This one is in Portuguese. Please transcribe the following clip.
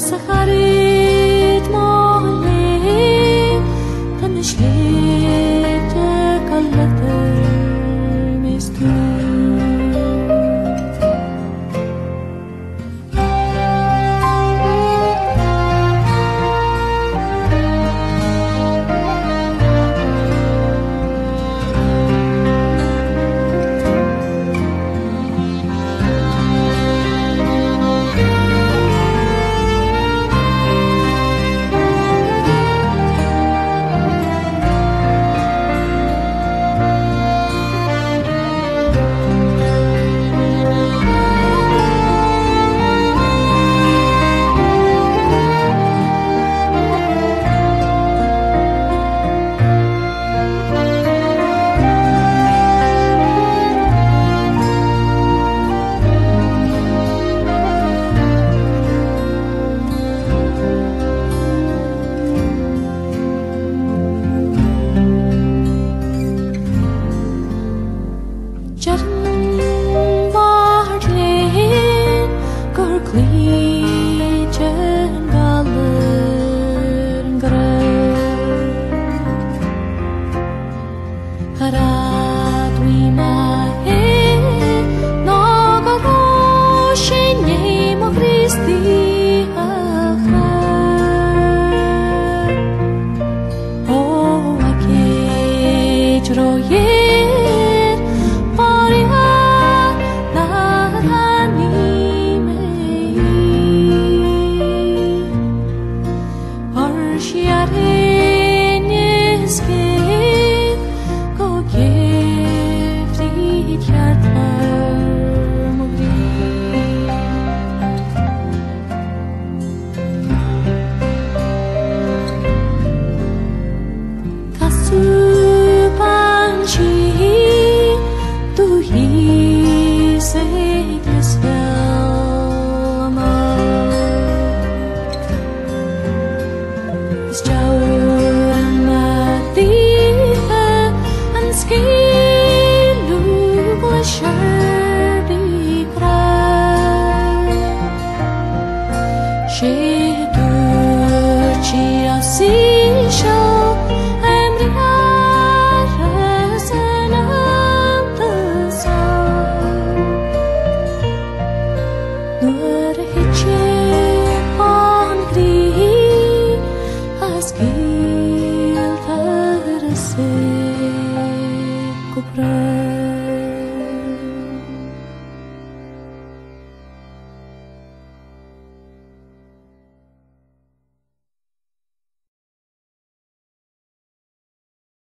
Saharia. Kupra